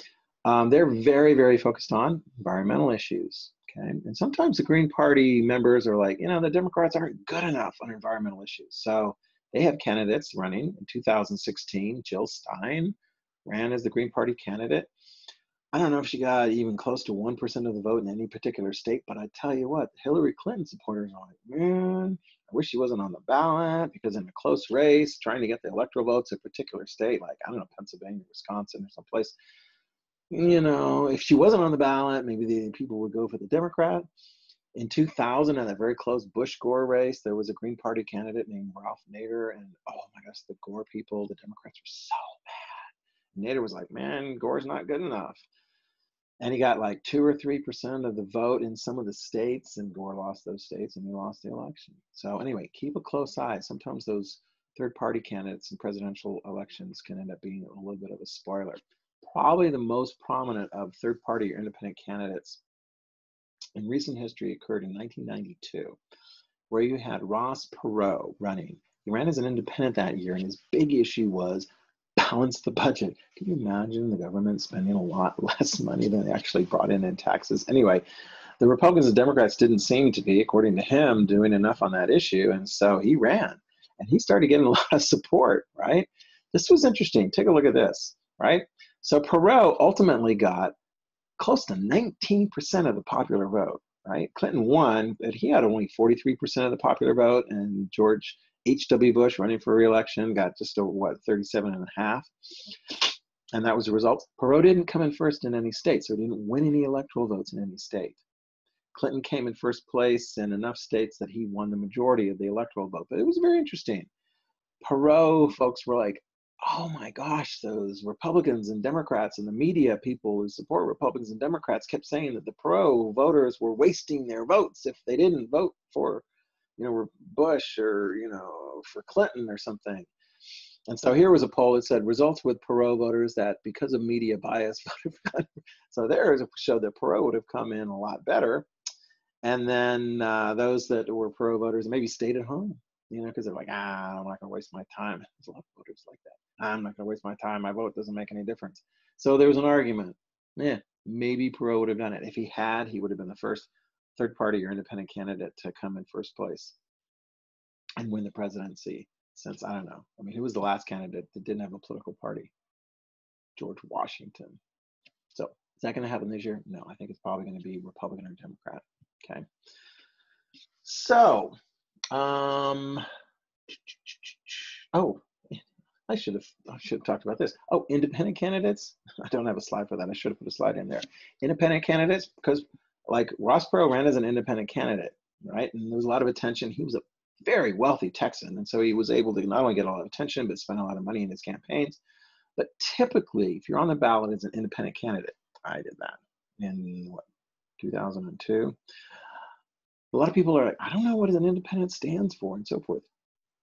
um, they're very, very focused on environmental issues. Okay, and sometimes the Green Party members are like, you know, the Democrats aren't good enough on environmental issues. So they have candidates running. In 2016, Jill Stein ran as the Green Party candidate. I don't know if she got even close to 1% of the vote in any particular state, but I tell you what, Hillary Clinton supporters are like, man, I wish she wasn't on the ballot because in a close race, trying to get the electoral votes in a particular state, like, I don't know, Pennsylvania, Wisconsin, or someplace, you know, if she wasn't on the ballot, maybe the people would go for the Democrat. In 2000, in that very close Bush Gore race, there was a Green Party candidate named Ralph Nader, and oh my gosh, the Gore people, the Democrats were so mad. Nader was like, "Man, Gore's not good enough," and he got like two or three percent of the vote in some of the states, and Gore lost those states, and he lost the election. So anyway, keep a close eye. Sometimes those third party candidates in presidential elections can end up being a little bit of a spoiler. Probably the most prominent of third party or independent candidates in recent history occurred in 1992, where you had Ross Perot running. He ran as an independent that year, and his big issue was balance the budget. Can you imagine the government spending a lot less money than they actually brought in in taxes? Anyway, the Republicans and Democrats didn't seem to be, according to him, doing enough on that issue, and so he ran, and he started getting a lot of support. Right? This was interesting. Take a look at this. Right? So Perot ultimately got close to 19% of the popular vote. Right? Clinton won, but he had only 43% of the popular vote, and George H.W. Bush running for reelection got just over what 37 and a half. And that was the result. Perot didn't come in first in any state, so he didn't win any electoral votes in any state. Clinton came in first place in enough states that he won the majority of the electoral vote. But it was very interesting. Perot folks were like, oh my gosh, those Republicans and Democrats and the media people who support Republicans and Democrats kept saying that the Perot voters were wasting their votes if they didn't vote for you know, were Bush or, you know, for Clinton or something. And so here was a poll that said results with Perot voters that because of media bias So there showed that Perot would have come in a lot better. And then uh, those that were Perot voters maybe stayed at home, you know, because they're like, ah, I'm not going to waste my time. There's a lot of voters like that. I'm not going to waste my time. My vote doesn't make any difference. So there was an argument. Yeah, maybe Perot would have done it. If he had, he would have been the first third party or independent candidate to come in first place and win the presidency since I don't know. I mean, who was the last candidate that didn't have a political party? George Washington. So is that going to happen this year? No, I think it's probably going to be Republican or Democrat. Okay. So, um, oh, I should have I should have talked about this. Oh, independent candidates. I don't have a slide for that. I should have put a slide in there. Independent candidates because like Ross Perot ran as an independent candidate, right? And there was a lot of attention. He was a very wealthy Texan, and so he was able to not only get a lot of attention but spend a lot of money in his campaigns. But typically, if you're on the ballot as an independent candidate, I did that in what 2002. A lot of people are like, I don't know what an independent stands for, and so forth.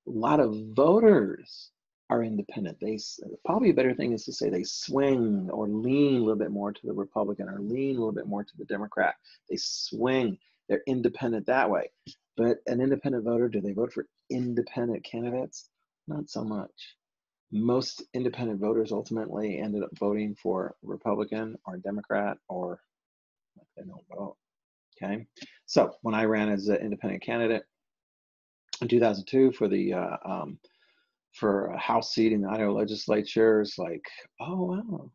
A lot of voters are independent. They probably a better thing is to say they swing or lean a little bit more to the Republican or lean a little bit more to the Democrat. They swing. They're independent that way. But an independent voter, do they vote for independent candidates? Not so much. Most independent voters ultimately ended up voting for Republican or Democrat or they don't vote. Okay. So when I ran as an independent candidate in 2002 for the uh, um, for a House seat in the Idaho legislature is like, oh wow,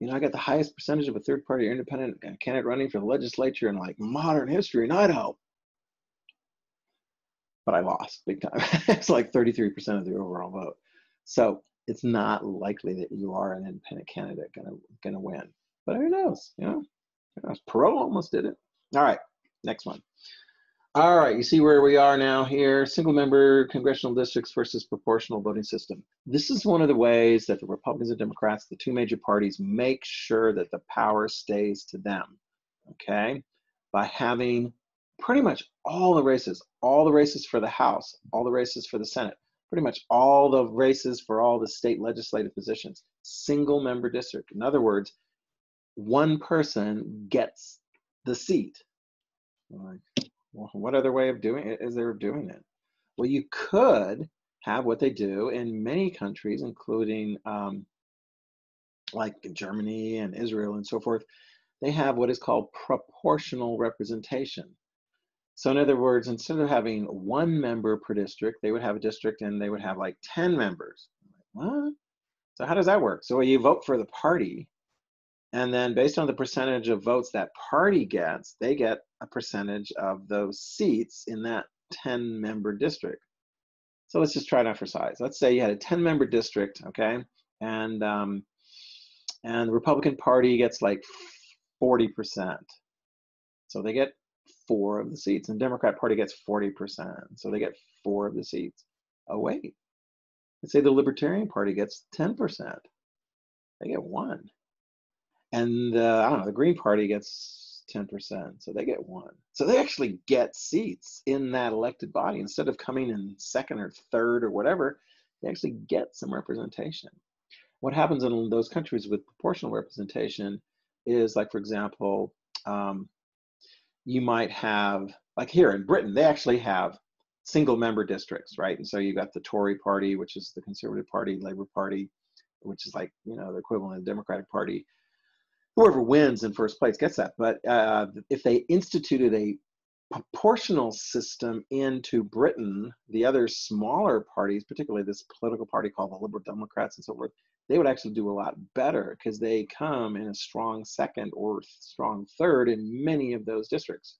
you know, I got the highest percentage of a third party independent uh, candidate running for the legislature in like modern history in Idaho. But I lost big time. it's like 33% of the overall vote. So it's not likely that you are an independent candidate gonna gonna win. But who knows? You know, Perot almost did it. All right, next one. All right, you see where we are now here, single member congressional districts versus proportional voting system. This is one of the ways that the Republicans and Democrats, the two major parties, make sure that the power stays to them, okay? By having pretty much all the races, all the races for the House, all the races for the Senate, pretty much all the races for all the state legislative positions, single member district. In other words, one person gets the seat. Well, what other way of doing it is there of doing it? Well, you could have what they do in many countries, including um, like Germany and Israel and so forth. They have what is called proportional representation. So, in other words, instead of having one member per district, they would have a district and they would have like 10 members. What? So, how does that work? So, you vote for the party, and then based on the percentage of votes that party gets, they get a percentage of those seats in that 10 member district. So let's just try it out for size. Let's say you had a 10 member district, okay? And, um, and the Republican Party gets like 40%. So they get four of the seats, and Democrat Party gets 40%. So they get four of the seats. Oh, wait. Let's say the Libertarian Party gets 10%. They get one and uh, I don't know, the Green Party gets 10%, so they get one. So they actually get seats in that elected body instead of coming in second or third or whatever. they actually get some representation. What happens in those countries with proportional representation is like, for example, um, you might have, like here in Britain, they actually have single member districts, right? And so you've got the Tory party, which is the Conservative Party, Labour Party, which is like, you know, the equivalent of the Democratic Party. Whoever wins in first place gets that. But uh, if they instituted a proportional system into Britain, the other smaller parties, particularly this political party called the Liberal Democrats and so forth, they would actually do a lot better because they come in a strong second or strong third in many of those districts.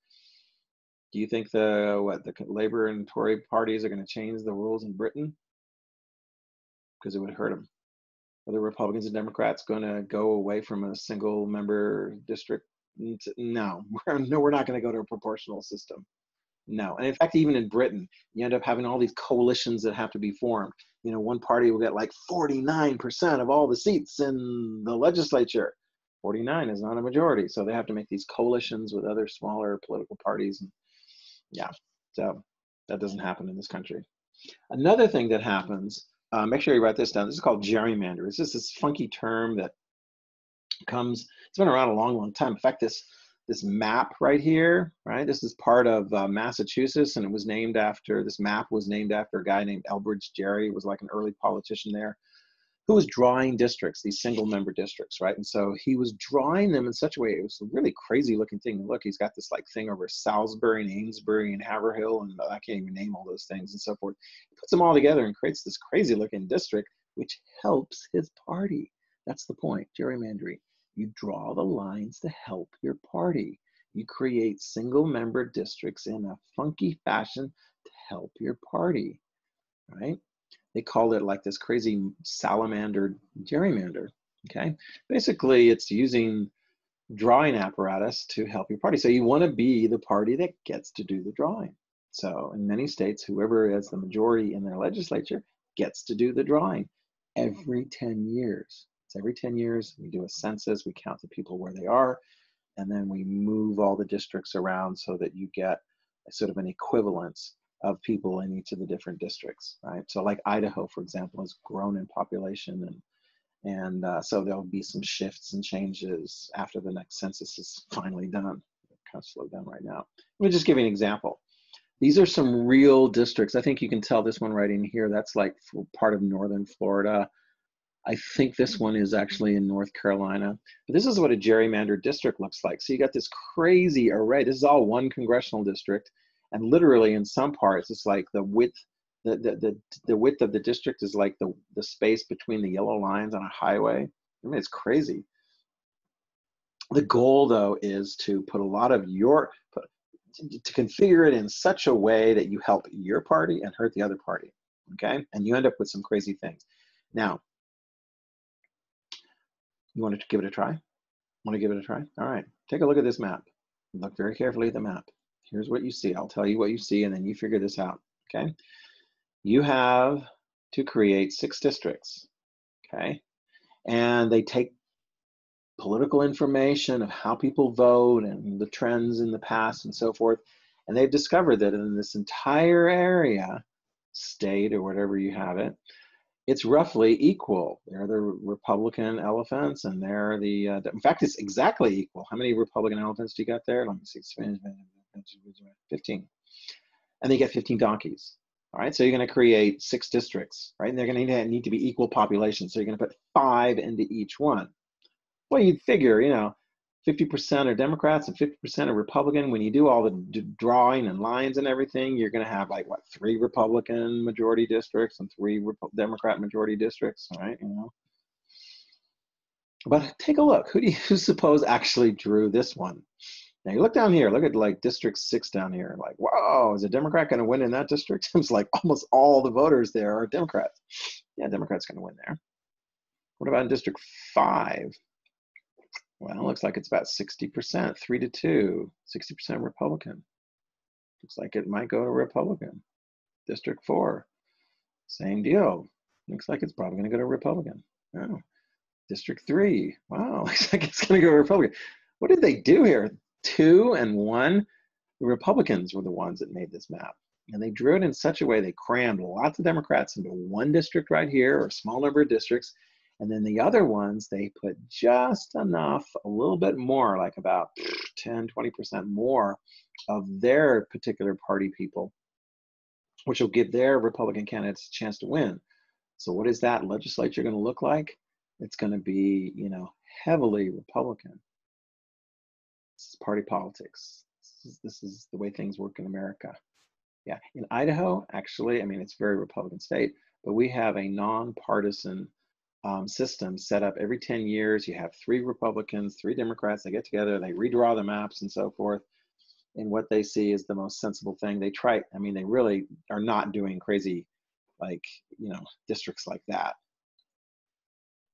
Do you think the what the Labour and Tory parties are going to change the rules in Britain? Because it would hurt them. Are the Republicans and Democrats going to go away from a single member district? No, no, we're not going to go to a proportional system. No, and in fact, even in Britain, you end up having all these coalitions that have to be formed. You know, one party will get like 49% of all the seats in the legislature. 49 is not a majority, so they have to make these coalitions with other smaller political parties. And yeah, so that doesn't happen in this country. Another thing that happens, uh, make sure you write this down. This is called gerrymander. It's just this funky term that comes. It's been around a long, long time. In fact, this this map right here, right? This is part of uh, Massachusetts, and it was named after, this map was named after a guy named Elbridge Gerry, was like an early politician there, who was drawing districts, these single member districts, right? And so he was drawing them in such a way, it was a really crazy looking thing. Look, he's got this like thing over Salisbury and Amesbury and Haverhill, and I can't even name all those things and so forth. He puts them all together and creates this crazy looking district, which helps his party. That's the point, gerrymandering. You draw the lines to help your party. You create single member districts in a funky fashion to help your party, right? They call it like this crazy salamander gerrymander, okay? Basically, it's using drawing apparatus to help your party. So you want to be the party that gets to do the drawing. So in many states, whoever has the majority in their legislature gets to do the drawing every 10 years It's every 10 years. We do a census, we count the people where they are, and then we move all the districts around so that you get sort of an equivalence of people in each of the different districts, right? So like Idaho, for example, has grown in population and and uh, so there'll be some shifts and changes after the next census is finally done. kind of slowed down right now. Let me just give you an example. These are some real districts. I think you can tell this one right in here. That's like part of northern Florida. I think this one is actually in North Carolina. But this is what a gerrymandered district looks like. So you got this crazy array. This is all one congressional district. And literally in some parts, it's like the width, the, the, the, the width of the district is like the, the space between the yellow lines on a highway. I mean, it's crazy. The goal though is to put a lot of your, to configure it in such a way that you help your party and hurt the other party. Okay. And you end up with some crazy things. Now, you want to give it a try? Want to give it a try? All right, take a look at this map. Look very carefully at the map. Here's what you see. I'll tell you what you see and then you figure this out, okay? You have to create six districts, okay? And they take political information of how people vote and the trends in the past and so forth. And they've discovered that in this entire area, state or whatever you have it, it's roughly equal. There are the Republican elephants, and there are the. Uh, in fact, it's exactly equal. How many Republican elephants do you got there? Let me see. 15. And they get 15 donkeys. All right, so you're going to create six districts, right? And they're going to need to be equal population. So you're going to put five into each one. Well, you'd figure, you know, 50% are Democrats and 50% are Republican. When you do all the drawing and lines and everything, you're going to have like what three Republican majority districts and three Rep Democrat majority districts, right? You know. But take a look. Who do you suppose actually drew this one? Now you look down here. Look at like District Six down here. Like, wow, is a Democrat going to win in that district? It's like almost all the voters there are Democrats. Yeah, Democrats going to win there. What about in District Five? Well, it looks like it's about 60%, three to two, 60% Republican. Looks like it might go to Republican. District four, same deal. Looks like it's probably going to go to Republican. Oh. District three, wow, looks like it's going to go to Republican. What did they do here? Two and one. The Republicans were the ones that made this map. And they drew it in such a way they crammed lots of Democrats into one district right here or a small number of districts. And then the other ones, they put just enough, a little bit more, like about 10, 20% more of their particular party people, which will give their Republican candidates a chance to win. So what is that legislature going to look like? It's going to be, you know, heavily Republican. This is party politics. This is, this is the way things work in America. Yeah, in Idaho, actually, I mean, it's very Republican state, but we have a nonpartisan um, system set up every 10 years. You have three Republicans, three Democrats, they get together, they redraw the maps and so forth. And what they see is the most sensible thing. They try, I mean, they really are not doing crazy, like, you know, districts like that.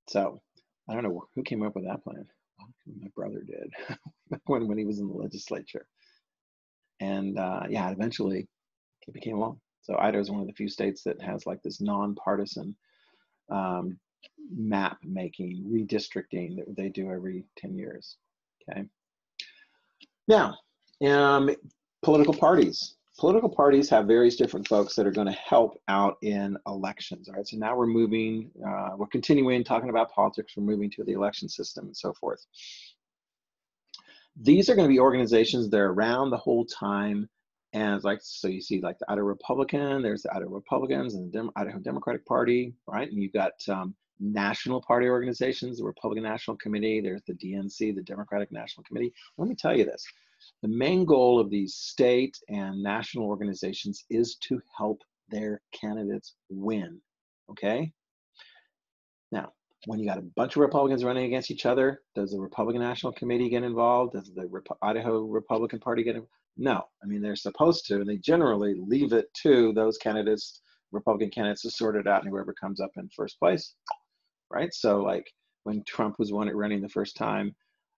So I don't know who came up with that plan. My brother did when, when he was in the legislature. And uh, yeah, eventually it became law. So Idaho is one of the few states that has like this nonpartisan um, map making, redistricting that they do every 10 years. Okay. Now, um, political parties. Political parties have various different folks that are going to help out in elections. All right, so now we're moving, uh, we're continuing talking about politics, we're moving to the election system and so forth. These are going to be organizations that are around the whole time and like, so you see like the Idaho Republican, there's the Idaho Republicans and the Dem Idaho Democratic Party, right? And you've got um, national party organizations, the Republican National Committee, there's the DNC, the Democratic National Committee. Let me tell you this. The main goal of these state and national organizations is to help their candidates win, okay? Now, when you got a bunch of Republicans running against each other, does the Republican National Committee get involved? Does the Rep Idaho Republican Party get involved? No, I mean, they're supposed to, and they generally leave it to those candidates, Republican candidates, to sort it out, and whoever comes up in first place, right? So, like when Trump was running the first time,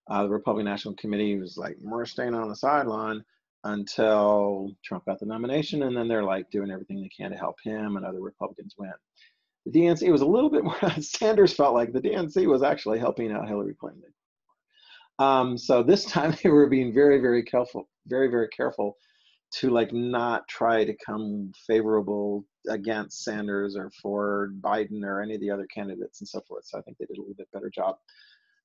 uh, the Republican National Committee was like, we're staying on the sideline until Trump got the nomination, and then they're like doing everything they can to help him and other Republicans win. The DNC was a little bit more, Sanders felt like the DNC was actually helping out Hillary Clinton. Um, so this time they were being very, very careful, very, very careful to like not try to come favorable against Sanders or for Biden or any of the other candidates and so forth. So I think they did a little bit better job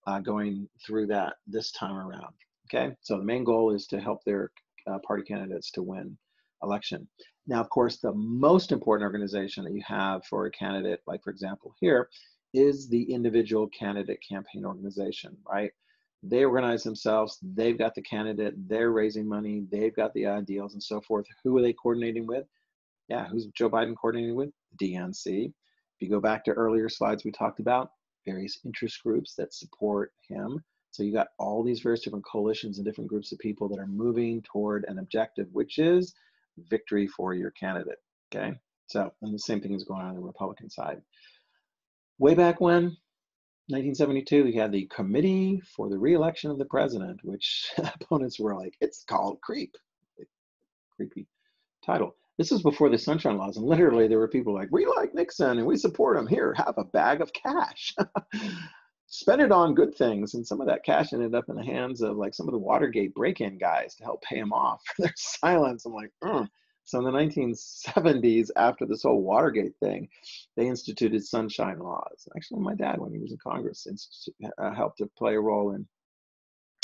uh, going through that this time around. Okay, so the main goal is to help their uh, party candidates to win election. Now, of course, the most important organization that you have for a candidate, like for example here, is the individual candidate campaign organization, right? they organize themselves they've got the candidate they're raising money they've got the ideals and so forth who are they coordinating with yeah who's joe biden coordinating with dnc if you go back to earlier slides we talked about various interest groups that support him so you got all these various different coalitions and different groups of people that are moving toward an objective which is victory for your candidate okay so and the same thing is going on on the republican side way back when 1972, we had the Committee for the Reelection of the President, which opponents were like, it's called CREEP. Creepy title. This was before the Sunshine Laws, and literally there were people like, we like Nixon and we support him. Here, have a bag of cash. Spend it on good things. And some of that cash ended up in the hands of like some of the Watergate break in guys to help pay him off for their silence. I'm like, mm. So in the 1970s, after this whole Watergate thing, they instituted sunshine laws. Actually, my dad, when he was in Congress, uh, helped to play a role in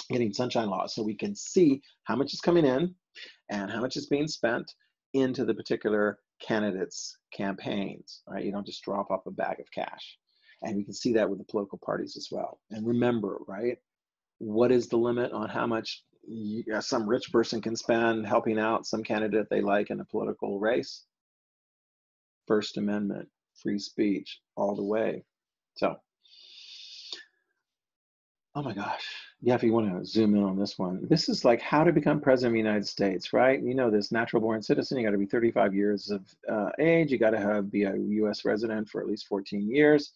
getting sunshine laws so we can see how much is coming in and how much is being spent into the particular candidates' campaigns. Right? You don't just drop off a bag of cash. And we can see that with the political parties as well. And remember, right? What is the limit on how much yeah, uh, some rich person can spend helping out some candidate they like in a political race. First Amendment, free speech, all the way. So, oh my gosh. Yeah, if you want to zoom in on this one, this is like how to become president of the United States, right? You know, this natural born citizen, you got to be 35 years of uh, age, you got to have be a US resident for at least 14 years.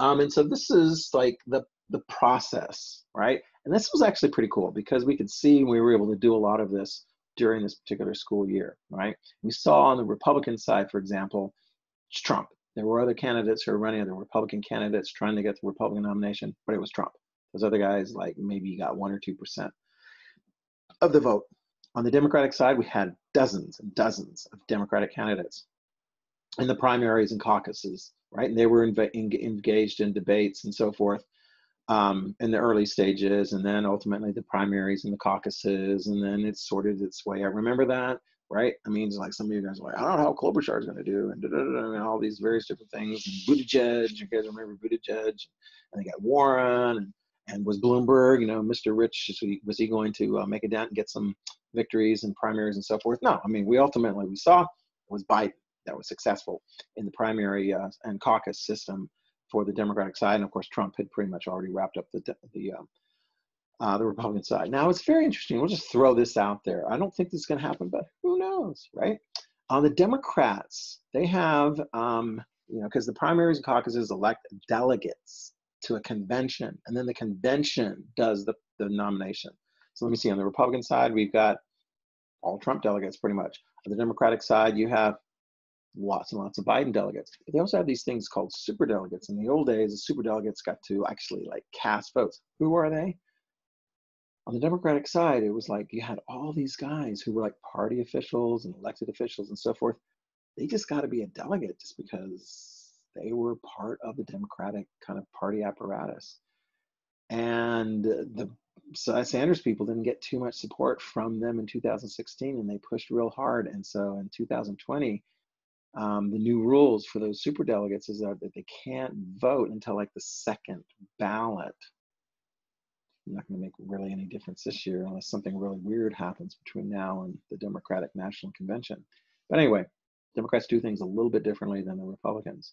Um, and so this is like the the process, right? And this was actually pretty cool because we could see we were able to do a lot of this during this particular school year, right? We saw on the Republican side, for example, Trump. There were other candidates who were running, other Republican candidates trying to get the Republican nomination, but it was Trump. Those other guys, like maybe got one or two percent of the vote. On the Democratic side, we had dozens and dozens of Democratic candidates in the primaries and caucuses, right? And they were inv- engaged in debates and so forth um, in the early stages, and then ultimately the primaries and the caucuses, and then it sorted its way I Remember that, right? I mean, it's like some of you guys are like, I don't know how Klobuchar is going to do, and, and all these various different things. And Buttigieg, you guys remember Buttigieg, and they got Warren, and, and was Bloomberg, you know, Mr. Rich, was he going to uh, make a dent and get some victories and primaries and so forth? No, I mean, we ultimately we saw was Biden that was successful in the primary uh, and caucus system for the Democratic side, and of course Trump had pretty much already wrapped up the the uh, uh, the Republican side. Now it's very interesting. We'll just throw this out there. I don't think this is going to happen, but who knows, right? On the Democrats, they have um, you know because the primaries and caucuses elect delegates to a convention, and then the convention does the the nomination. So let me see. On the Republican side, we've got all Trump delegates pretty much. On the Democratic side, you have lots and lots of Biden delegates. They also have these things called super delegates. In the old days, the super delegates got to actually like cast votes. Who are they? On the Democratic side, it was like you had all these guys who were like party officials and elected officials and so forth. They just got to be a delegate just because they were part of the Democratic kind of party apparatus. And the Sanders people didn't get too much support from them in 2016, and they pushed real hard. And so in 2020, um, the new rules for those super delegates is that, that they can't vote until like the second ballot. I'm not going to make really any difference this year unless something really weird happens between now and the Democratic National Convention. But anyway, Democrats do things a little bit differently than the Republicans.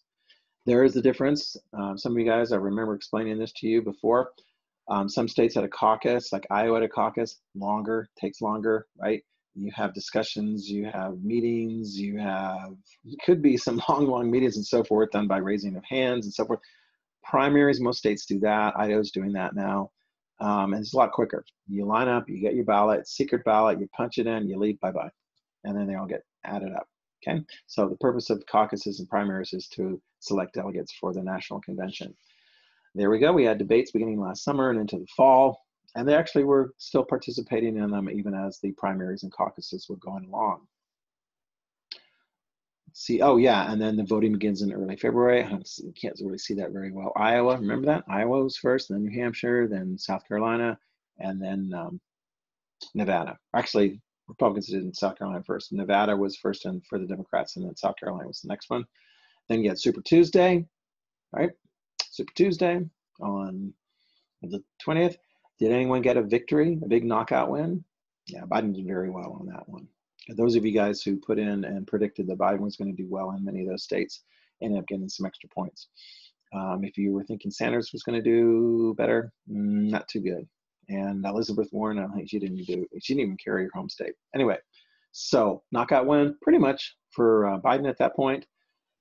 There is a difference. Um, some of you guys, I remember explaining this to you before. Um, some states had a caucus, like Iowa had a caucus, longer, takes longer, right? you have discussions, you have meetings, you have, could be some long, long meetings and so forth done by raising of hands and so forth. Primaries, most states do that. Idaho's doing that now. Um, and it's a lot quicker. You line up, you get your ballot, secret ballot, you punch it in, you leave, bye bye. And then they all get added up. Okay. So the purpose of caucuses and primaries is to select delegates for the national convention. There we go. We had debates beginning last summer and into the fall and they actually were still participating in them even as the primaries and caucuses were going along. See, oh yeah, and then the voting begins in early February. I can't really see that very well. Iowa, remember that? Iowa was first, then New Hampshire, then South Carolina, and then um, Nevada. Actually, Republicans did in South Carolina first. Nevada was first and for the Democrats, and then South Carolina was the next one. Then you had Super Tuesday, right? Super Tuesday on the 20th. Did anyone get a victory, a big knockout win? Yeah, Biden did very well on that one. Those of you guys who put in and predicted that Biden was going to do well in many of those states ended up getting some extra points. Um, if you were thinking Sanders was going to do better, mm, not too good. And Elizabeth Warren, I think she didn't do, she didn't even carry her home state. Anyway, so knockout win pretty much for uh, Biden at that point.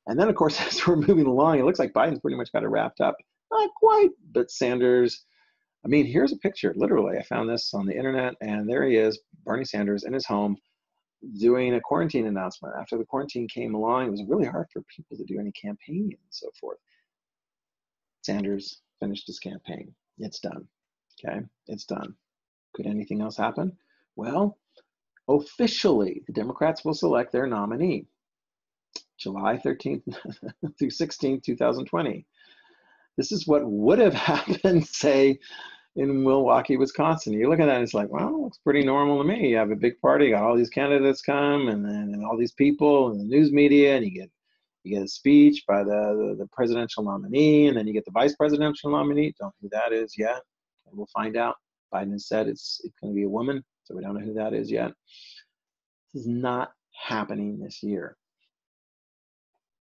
And then, of course, as we're moving along, it looks like Biden's pretty much got it wrapped up. Not quite, but Sanders I mean, here's a picture. Literally, I found this on the internet, and there he is, Bernie Sanders, in his home, doing a quarantine announcement. After the quarantine came along, it was really hard for people to do any campaigning and so forth. Sanders finished his campaign. It's done. Okay, it's done. Could anything else happen? Well, officially, the Democrats will select their nominee July 13th through 16th, 2020. This is what would have happened, say, in Milwaukee, Wisconsin. You look at that it's like, well, looks pretty normal to me. You have a big party, got all these candidates come and then and all these people and the news media, and you get you get a speech by the, the, the presidential nominee, and then you get the vice presidential nominee. Don't know who that is yet. And we'll find out. Biden said it's it's going to be a woman, so we don't know who that is yet. This is not happening this year.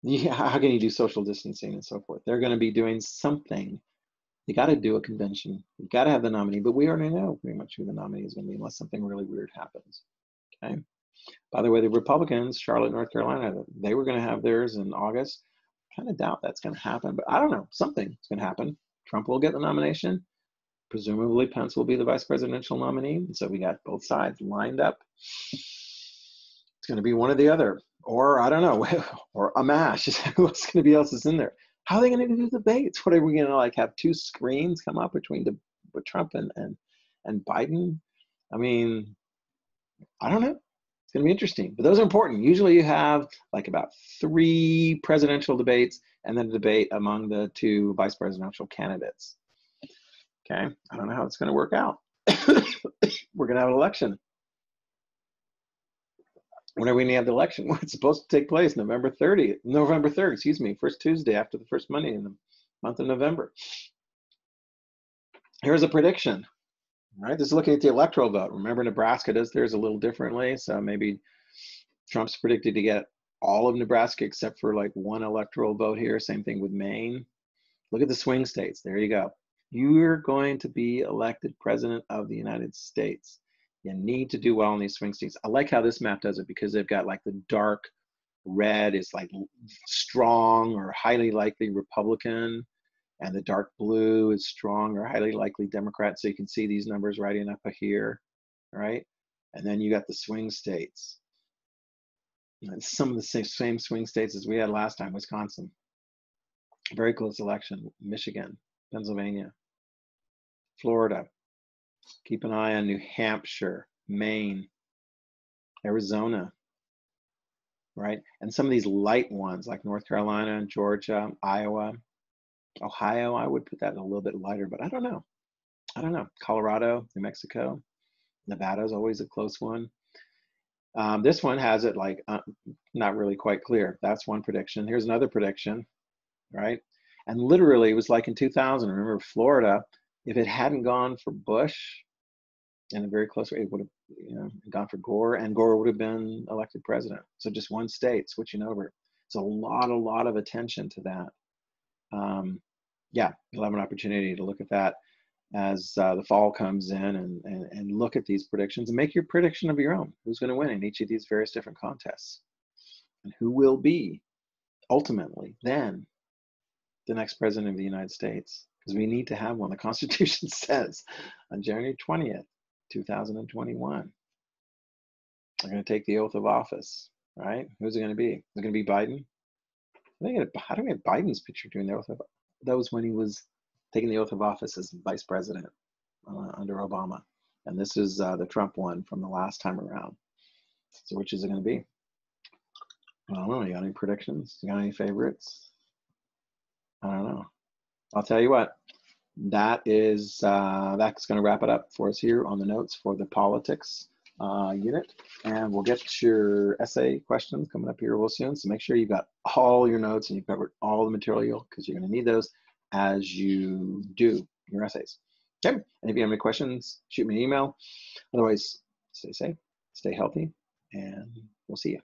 Yeah, how can you do social distancing and so forth? They're going to be doing something you got to do a convention. You got to have the nominee, but we already know pretty much who the nominee is going to be unless something really weird happens. Okay. By the way, the Republicans, Charlotte, North Carolina, they were going to have theirs in August. Kind of doubt that's going to happen, but I don't know. Something's going to happen. Trump will get the nomination. Presumably, Pence will be the vice presidential nominee. So we got both sides lined up. It's going to be one or the other, or I don't know, or Amash. What's going to be else is in there? how are they going to do the debates? What are we going to like have two screens come up between the, Trump and, and and Biden? I mean, I don't know. It's going to be interesting, but those are important. Usually you have like about three presidential debates and then a debate among the two vice presidential candidates. Okay, I don't know how it's going to work out. We're going to have an election. When are we going to have the election, it's supposed to take place November 30th, November 3rd, excuse me, first Tuesday after the first Monday in the month of November. Here's a prediction. right? this is looking at the electoral vote. Remember, Nebraska does theirs a little differently, so maybe Trump's predicted to get all of Nebraska except for like one electoral vote here. Same thing with Maine. Look at the swing states. There you go. You're going to be elected president of the United States. You need to do well in these swing states. I like how this map does it because they've got like the dark red is like strong or highly likely Republican, and the dark blue is strong or highly likely Democrat. So you can see these numbers in up here, right? And then you got the swing states. And some of the same swing states as we had last time, Wisconsin. Very close election, Michigan, Pennsylvania, Florida. Keep an eye on New Hampshire, Maine, Arizona, right? And some of these light ones like North Carolina, Georgia, Iowa, Ohio, I would put that in a little bit lighter, but I don't know. I don't know. Colorado, New Mexico, Nevada is always a close one. Um, this one has it like uh, not really quite clear. That's one prediction. Here's another prediction, right? And literally, it was like in 2000. Remember, Florida, if it hadn't gone for Bush in a very close way, it would have you know, gone for Gore, and Gore would have been elected president. So just one state switching over. It's a lot, a lot of attention to that. Um, yeah, you'll have an opportunity to look at that as uh, the fall comes in and, and, and look at these predictions and make your prediction of your own. Who's going to win in each of these various different contests? And who will be ultimately then the next president of the United States? Because we need to have one. The Constitution says on January 20th, 2021, they're going to take the oath of office, right? Who's it going to be? Is it going to be Biden? How do we have Biden's picture doing the oath of that was when he was taking the oath of office as vice president uh, under Obama. And this is uh, the Trump one from the last time around. So which is it going to be? I don't know. You got any predictions? You got any favorites? I don't know. I'll tell you what. That is uh, that's going to wrap it up for us here on the notes for the politics uh, unit. And we'll get your essay questions coming up here real soon. So make sure you've got all your notes and you've covered all the material because you're going to need those as you do your essays. Okay, and if you have any questions, shoot me an email. Otherwise, stay safe, stay healthy, and we'll see you.